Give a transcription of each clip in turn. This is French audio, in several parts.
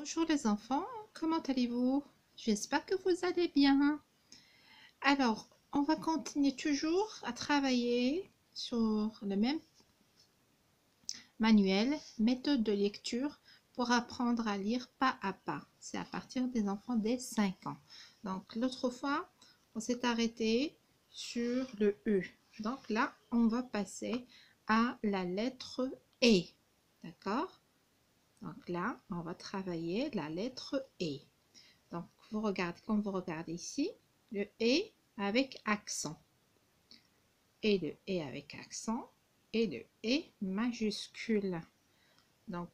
Bonjour les enfants, comment allez-vous? J'espère que vous allez bien. Alors, on va continuer toujours à travailler sur le même manuel, méthode de lecture pour apprendre à lire pas à pas. C'est à partir des enfants dès 5 ans. Donc, l'autre fois, on s'est arrêté sur le E. Donc là, on va passer à la lettre E. D'accord? Donc là, on va travailler la lettre E. Donc, vous regardez, comme vous regardez ici, le E avec accent. Et le E avec accent et le E majuscule. Donc,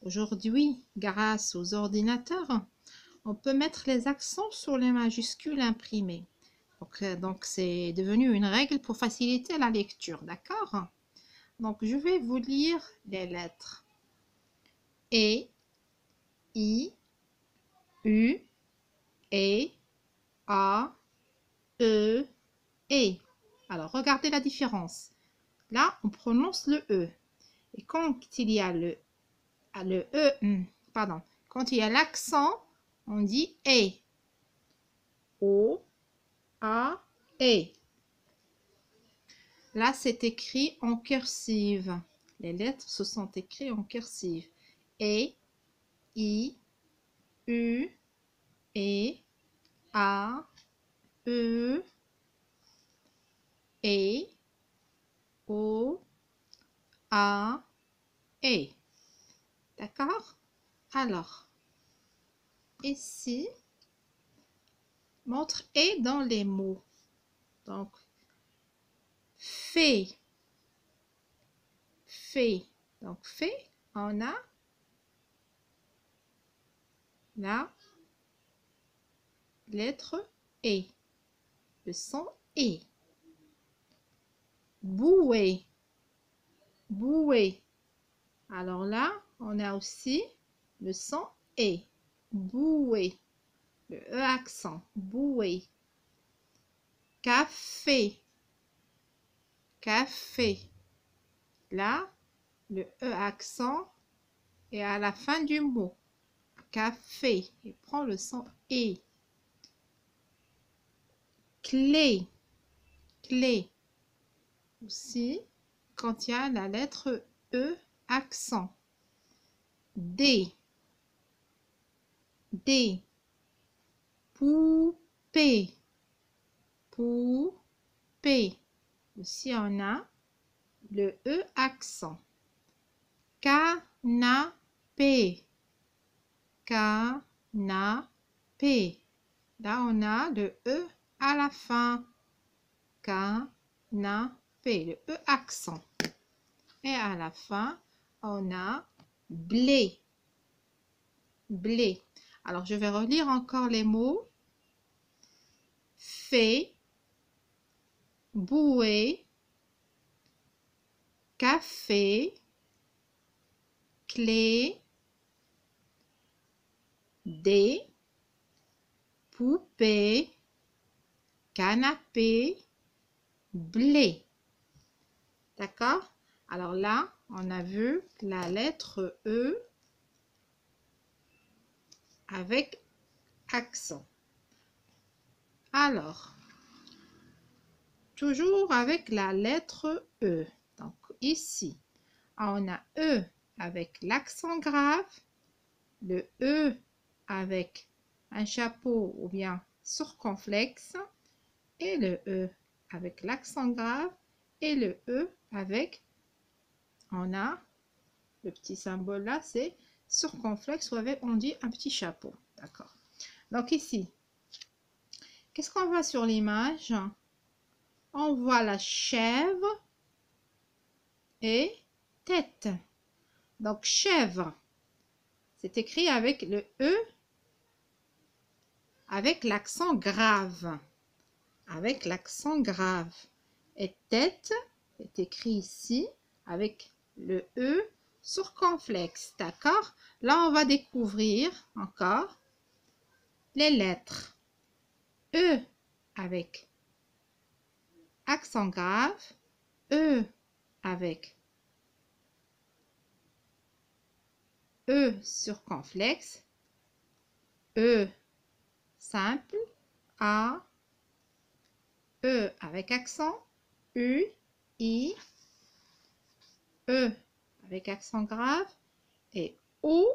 aujourd'hui, grâce aux ordinateurs, on peut mettre les accents sur les majuscules imprimés. Donc, c'est devenu une règle pour faciliter la lecture, d'accord? Donc, je vais vous lire les lettres. E, I, U, E, A, E, E. Alors, regardez la différence. Là, on prononce le E. Et quand il y a le, le E, hmm, pardon, quand il y a l'accent, on dit E. O, A, E. Là, c'est écrit en cursive. Les lettres se sont écrites en cursive. E, I, U, E, A, E, E, O, A, E. D'accord? Alors, ici, montre E dans les mots. Donc, fait, fait. Donc, fait, on a la lettre E. Le son E. Bouée. Bouée. Alors là, on a aussi le son E. Bouée. Le E accent. Bouée. Café. Café. Là, le E accent est à la fin du mot café. Et prends le son et. Clé. Clé. Aussi, quand il y a la lettre E, accent. D. D. Poupée. Poupée. Aussi, on a le E accent. Canapé canapé. Là, on a le E à la fin. Canapé, le E accent. Et à la fin, on a blé. Blé. Alors, je vais relire encore les mots. Fait, bouée, café, clé, des, poupées, canapé, blé. D'accord? Alors là, on a vu la lettre E avec accent. Alors, toujours avec la lettre E. Donc ici, on a E avec l'accent grave, le E avec un chapeau ou bien circonflexe et le E avec l'accent grave et le E avec, on a le petit symbole là, c'est circonflexe ou avec, on dit un petit chapeau. D'accord. Donc ici, qu'est-ce qu'on voit sur l'image? On voit la chèvre et tête. Donc chèvre, c'est écrit avec le E avec l'accent grave. Avec l'accent grave. Et tête est écrit ici avec le E circonflexe. D'accord? Là, on va découvrir encore les lettres. E avec accent grave. E avec E circonflexe E simple, A, E avec accent, U, I, E avec accent grave et O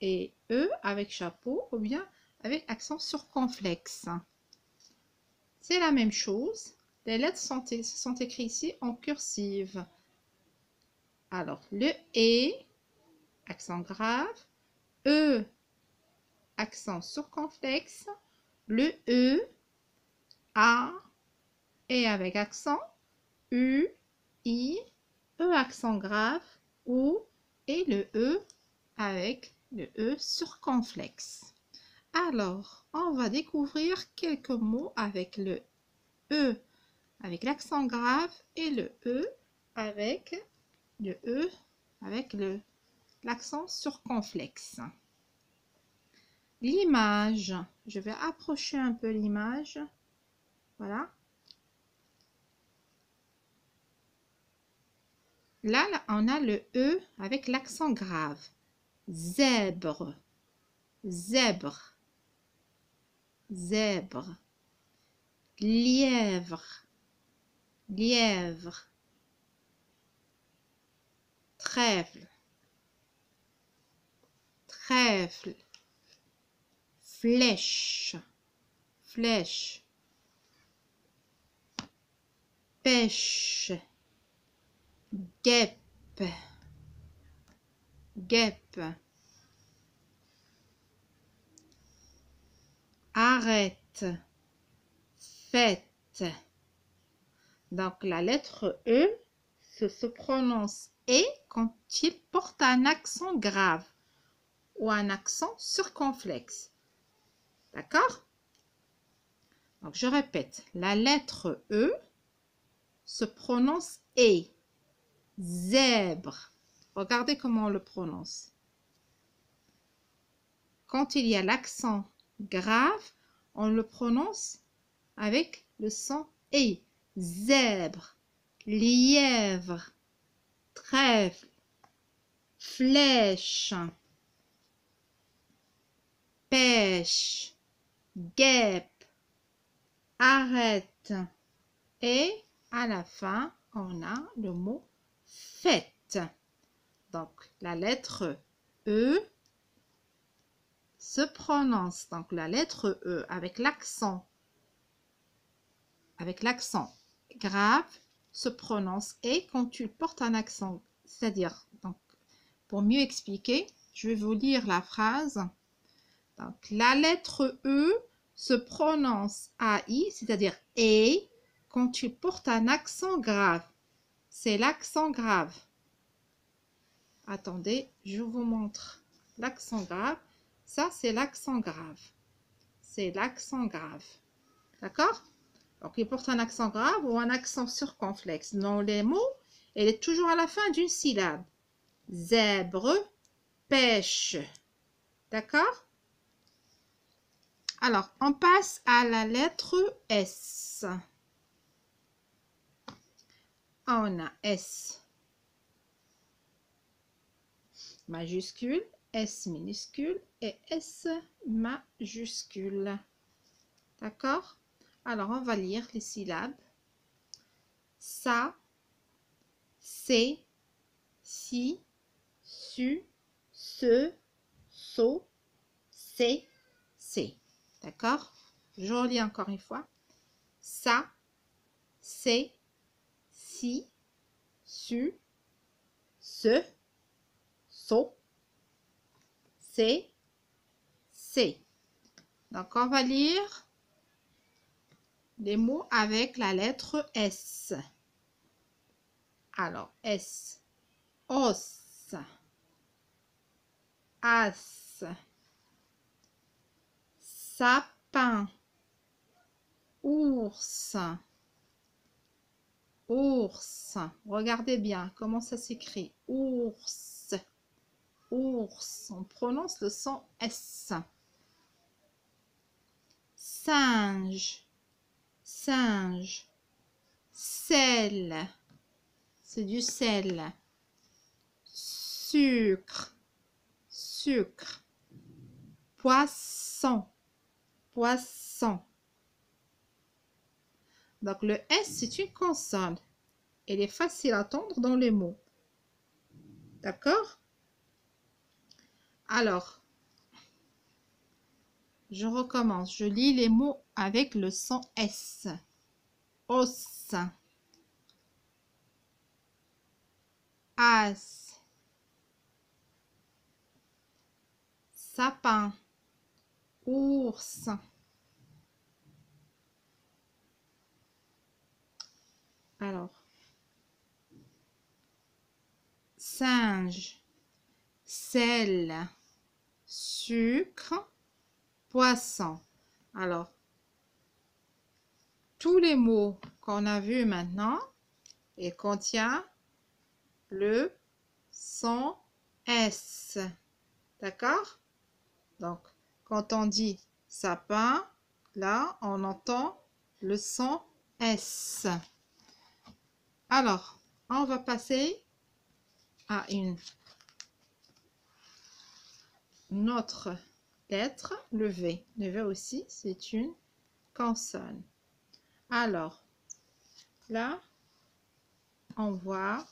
et E avec chapeau ou bien avec accent circonflexe. C'est la même chose. Les lettres sont, sont écrites ici en cursive. Alors, le E, accent grave, E, accent circonflexe, le E, A, et avec accent, U, I, E accent grave, OU et le E avec le E circonflexe. Alors, on va découvrir quelques mots avec le E avec l'accent grave et le E avec le E avec l'accent circonflexe. L'image, je vais approcher un peu l'image. Voilà. Là, on a le E avec l'accent grave. Zèbre, zèbre, zèbre. Lièvre, lièvre. Trèfle, trèfle. Flèche, flèche. Pêche guêpe, guêpe. Arrête, fête. Donc la lettre E se, se prononce E quand il porte un accent grave ou un accent circonflexe. D'accord? Donc je répète, la lettre E se prononce E zèbre. Regardez comment on le prononce. Quand il y a l'accent grave, on le prononce avec le son E. Zèbre, lièvre, trèfle, flèche, pêche, guêpe, arrête. Et à la fin, on a le mot fête. Donc, la lettre E se prononce, donc la lettre E avec l'accent, avec l'accent grave, se prononce et quand tu portes un accent, c'est-à-dire, pour mieux expliquer, je vais vous lire la phrase. Donc, la lettre E se prononce AI, c'est-à-dire E, quand tu portes un accent grave c'est l'accent grave. Attendez, je vous montre l'accent grave. Ça, c'est l'accent grave. C'est l'accent grave. D'accord? Donc, il porte un accent grave ou un accent circonflexe. Dans les mots, elle est toujours à la fin d'une syllabe. Zèbre, pêche. D'accord? Alors, on passe à la lettre S on a S majuscule, S minuscule et S majuscule. D'accord? Alors, on va lire les syllabes. Ça, c'est, si, su, ce, so, c'est, c'est. D'accord? Je relis encore une fois. Ça, c'est, si, su, ce, so, c'est, c'est. Donc, on va lire les mots avec la lettre S. Alors, S, os, as, sapin, ours, Ours. Regardez bien comment ça s'écrit. Ours. Ours. On prononce le son S. Singe. Singe. Sel. C'est du sel. Sucre. Sucre. Poisson. Poisson. Donc le S, c'est une consonne. Elle est facile à entendre dans les mots. D'accord? Alors, je recommence. Je lis les mots avec le son S. Os. As. Sapin. Ours. Alors. Singe. Sel. Sucre. Poisson. Alors, tous les mots qu'on a vus maintenant et contient le son S. D'accord? Donc, quand on dit sapin, là, on entend le son S. Alors, on va passer à une, autre lettre, le V. Le V aussi, c'est une consonne. Alors, là, on voit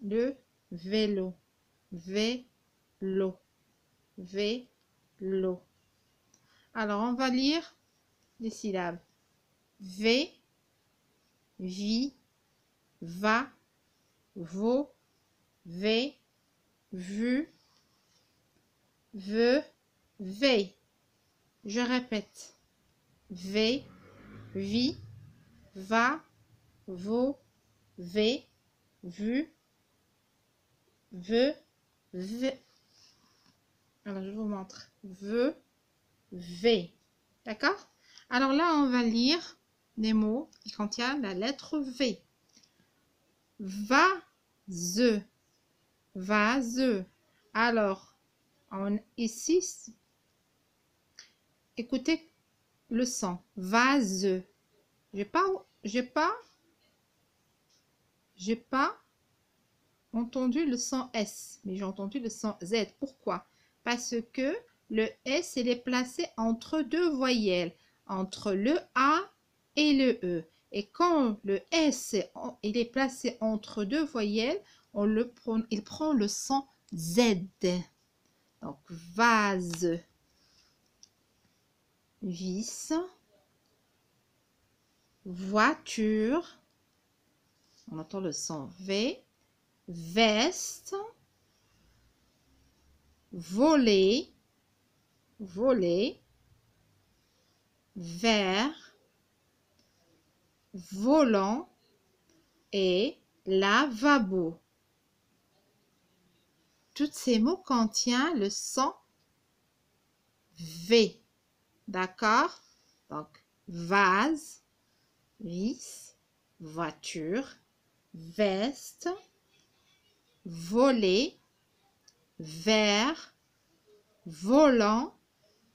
le vélo. Vélo. Vélo. Alors, on va lire les syllabes. V, vi, va, vo, V, vu, ve, veille. Je répète. V, vi, va, vo, V, vu, ve, v. Alors, je vous montre. Ve, V. D'accord? Alors là, on va lire des mots qui contiennent la lettre V. Vase. Vase. Alors, on, ici, écoutez le son. Vase. J'ai pas, j'ai pas, j'ai pas entendu le son S, mais j'ai entendu le son Z. Pourquoi? Parce que le S, il est placé entre deux voyelles, entre le A et le E. Et quand le S il est placé entre deux voyelles, on le prend, il prend le son Z. Donc, vase, vis, voiture, on entend le son V, veste, voler, voler, vert, volant et lavabo. Tous ces mots contiennent le son V. D'accord? Donc, vase, vis, voiture, veste, voler, verre, volant,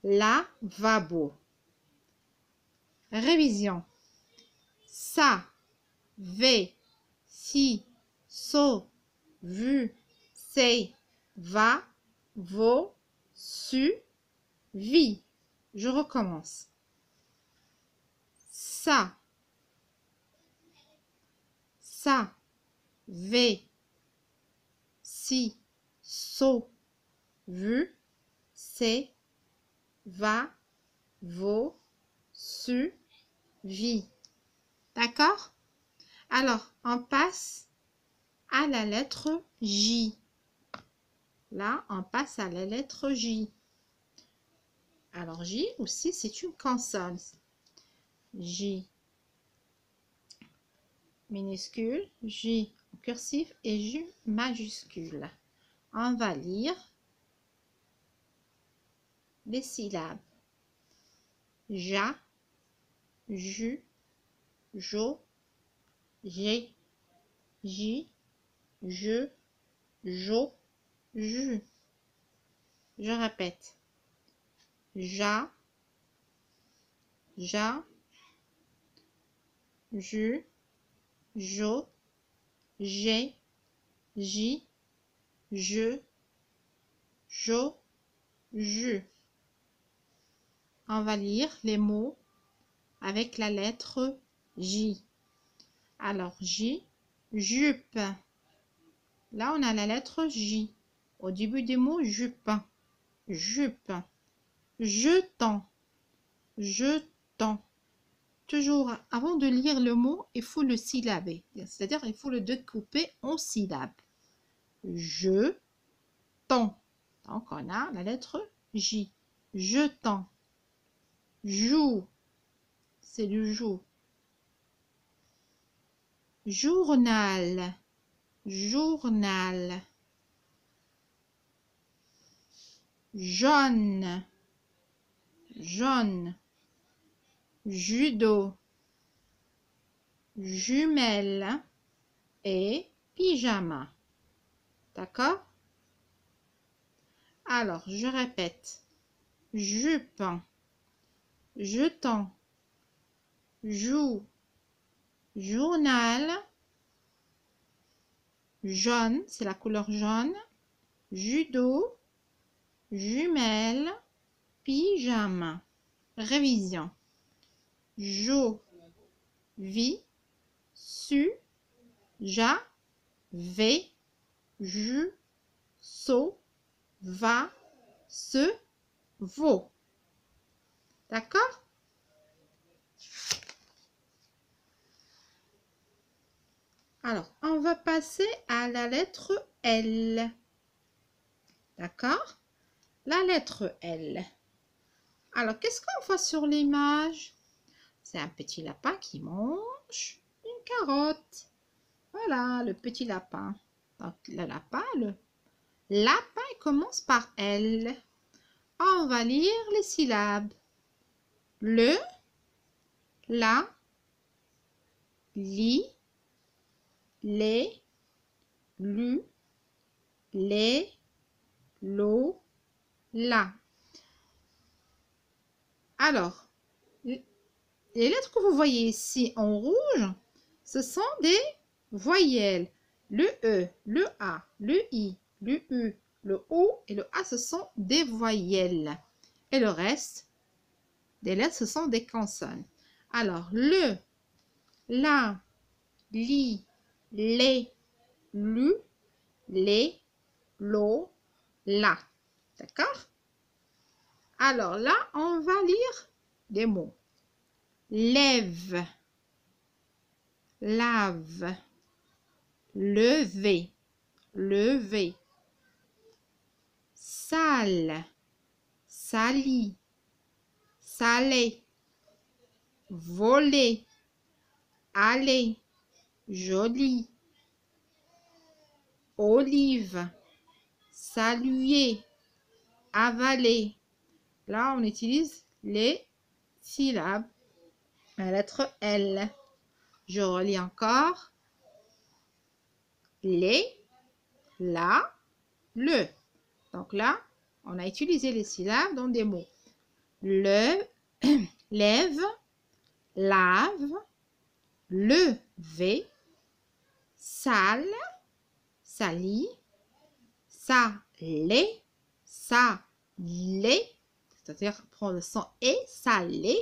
lavabo. Révision. Ça, V, si, so, vu, c'est, va, vo, su, vi. Je recommence. Ça, ça, V, si, so, vu, c'est, va, vo, su, vi. D'accord? Alors, on passe à la lettre J. Là, on passe à la lettre J. Alors, J aussi, c'est une consonne. J minuscule, J cursif et J majuscule. On va lire les syllabes. Ja, Ju, Jo, J, J, Je, Jo, Ju. Je répète. Ja, Ja, Ju, Jo, J, J, Je, Jo, ju. On va lire les mots avec la lettre J. Alors, J, jupe. Là, on a la lettre J. Au début du mot, jupe. Jupe. Jetant. Jetant. Toujours, avant de lire le mot, il faut le syllaber. C'est-à-dire, il faut le découper en syllabes. Je, tant. Donc, on a la lettre J. Jetant. Joue. C'est le jour. Journal. Journal. Jaune. Jaune. Judo. Jumelle. Et pyjama. D'accord? Alors, je répète. Jupe. Jetant. Joue. Journal. Jaune, c'est la couleur jaune. Judo. Jumelle. Pyjama. Révision. Jo. Vi. Su. Ja. V ju, so, va, se, vaut. D'accord? Alors, on va passer à la lettre L. D'accord? La lettre L. Alors, qu'est-ce qu'on voit sur l'image? C'est un petit lapin qui mange une carotte. Voilà, le petit lapin. Donc, le lapin, le lapin commence par L. On va lire les syllabes. Le, la, li, les, lu, les, l'eau, la. Alors, les lettres que vous voyez ici en rouge, ce sont des voyelles. Le E, le A, le I, le U, le O et le A, ce sont des voyelles. Et le reste des lettres, ce sont des consonnes. Alors, le, la, li, les, lu, les, lo, la. D'accord? Alors là, on va lire des mots. Lève, lave, lever, lever. Sale, sali, salé, voler, aller, joli. Olive, saluer, avaler. Là, on utilise les syllabes. La lettre L. Je relis encore les, la, le. Donc là, on a utilisé les syllabes dans des mots. Le, lève, lave, lever, sale, sali, salé, salé, c'est-à-dire prendre le son et salé,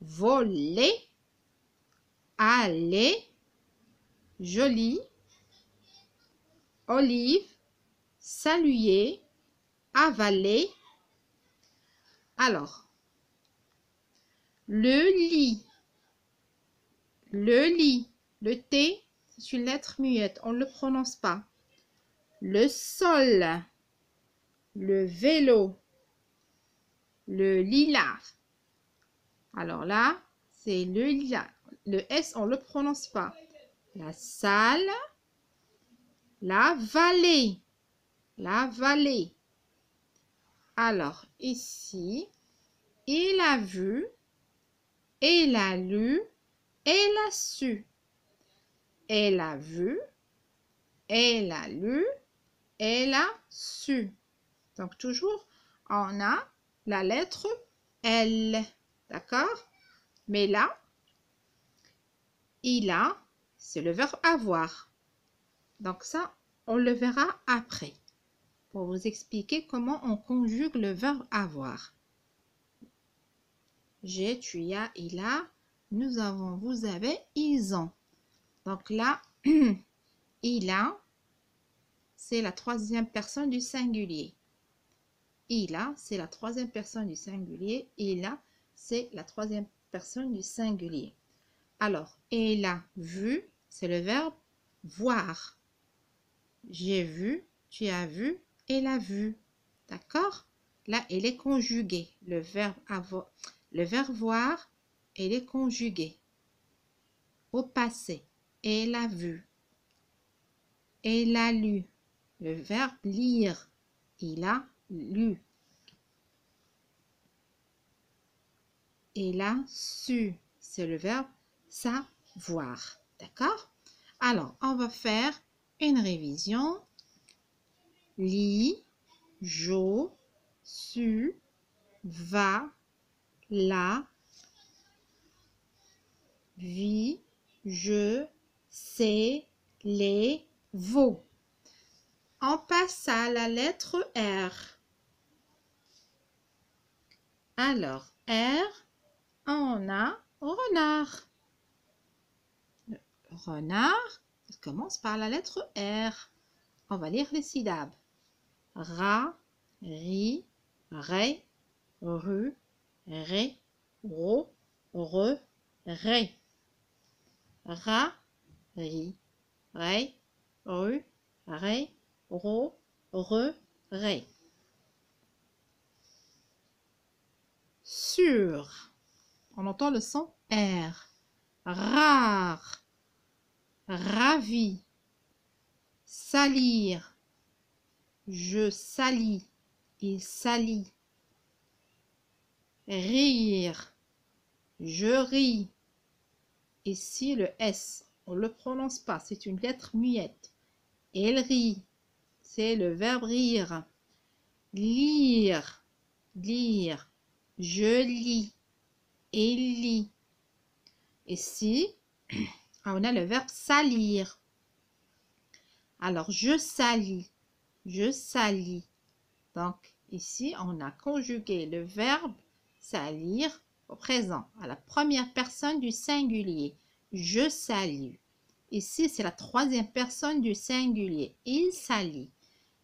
voler, aller, joli, olive, saluer, avaler. Alors, le lit, le lit, le T, c'est une lettre muette, on ne le prononce pas. Le sol, le vélo, le lilas. Alors là, c'est le lilas. Le S, on ne le prononce pas. La salle, la vallée. La vallée. Alors, ici, il a vu, il a lu, elle a su. Elle a vu, elle a lu, elle a su. Donc, toujours, on a la lettre L. D'accord? Mais là, il a, c'est le verbe avoir. Donc ça, on le verra après. pour vous expliquer comment on conjugue le verbe avoir. J'ai, tu as, il a, nous avons, vous avez, ils ont. Donc là, il a, c'est la troisième personne du singulier. Il a, c'est la troisième personne du singulier. Il a, c'est la troisième personne du singulier. Alors, il a vu, c'est le verbe voir. J'ai vu, tu as vu, elle a vu. D'accord? Là, elle est conjuguée. Le verbe avoir, le verbe voir, elle est conjuguée. Au passé, elle a vu. Elle a lu. Le verbe lire, il a lu. Elle a su, c'est le verbe savoir. D'accord? Alors, on va faire une révision. Lit, jo, su, va, la, vi, je, sais, les, vaux. On passe à la lettre R. Alors, R, on a renard. renard, commence par la lettre R. On va lire les syllabes. Ra, ri, ré, ru, ré, ro, re, ré. Ra, ri, ré, ru, ré, ro, re, ré. Sur. On entend le son R. Rare. Ravi. Salir. Je salis. Il salit. Rire. Je ris. Ici, le S, on ne le prononce pas, c'est une lettre muette. Elle rit, c'est le verbe rire. Lire, lire. Je lis, il lit. Ici, on a le verbe salir. Alors, je salis, je salis. Donc, ici, on a conjugué le verbe salir au présent, à la première personne du singulier. Je salue. Ici, c'est la troisième personne du singulier. Il salit.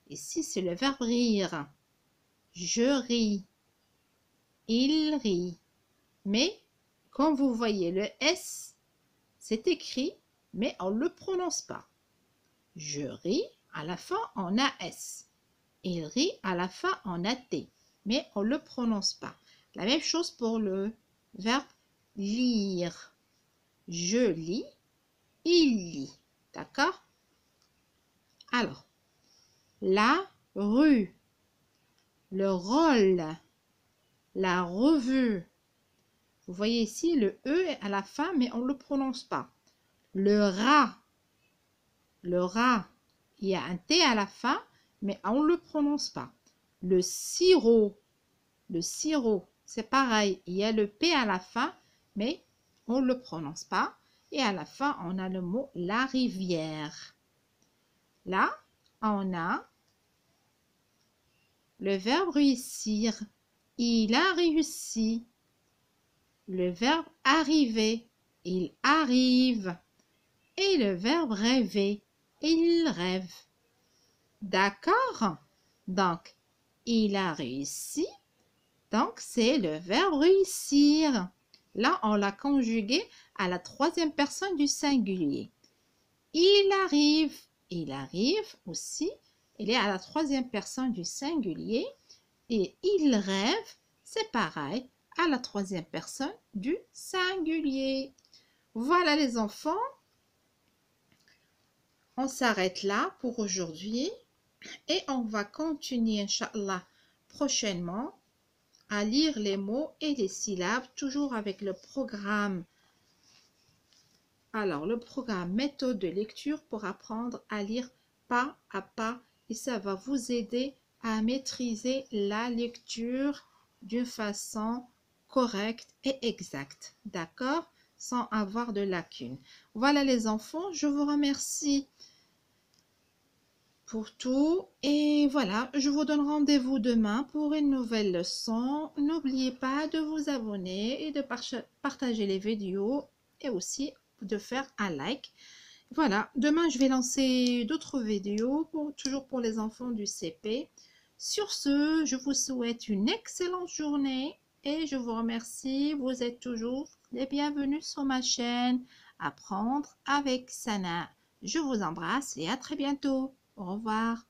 Ici, c'est le verbe rire. Je ris. Il rit. Mais, comme vous voyez, le S, c'est écrit, mais on ne le prononce pas. Je ris, à la fin, on a S. Il rit, à la fin, on a T. Mais on ne le prononce pas. La même chose pour le verbe lire. Je lis, il lit. D'accord? Alors, la rue, le rôle, la revue. Vous voyez ici, le E est à la fin, mais on ne le prononce pas. Le rat, le rat, il y a un T à la fin, mais on ne le prononce pas. Le sirop, le sirop, c'est pareil, il y a le P à la fin, mais on ne le prononce pas. Et à la fin, on a le mot la rivière. Là, on a le verbe réussir. Il a réussi. Le verbe arriver. Il arrive. Et le verbe rêver. Il rêve. D'accord? Donc, il a réussi. Donc, c'est le verbe réussir. Là, on l'a conjugué à la troisième personne du singulier. Il arrive. Il arrive aussi. Il est à la troisième personne du singulier. Et il rêve, c'est pareil, à la troisième personne du singulier. Voilà les enfants. On s'arrête là pour aujourd'hui. Et on va continuer, Inch'Allah, prochainement à lire les mots et les syllabes, toujours avec le programme. Alors, le programme méthode de lecture pour apprendre à lire pas à pas et ça va vous aider à maîtriser la lecture d'une façon correcte et exacte. D'accord? Sans avoir de lacunes. Voilà les enfants, je vous remercie pour tout. Et voilà, je vous donne rendez-vous demain pour une nouvelle leçon. N'oubliez pas de vous abonner et de partager les vidéos et aussi de faire un like. Voilà, demain je vais lancer d'autres vidéos, toujours pour les enfants du CP. Sur ce, je vous souhaite une excellente journée et je vous remercie. Vous êtes toujours les bienvenus sur ma chaîne Apprendre avec Sana. Je vous embrasse et à très bientôt. Au revoir.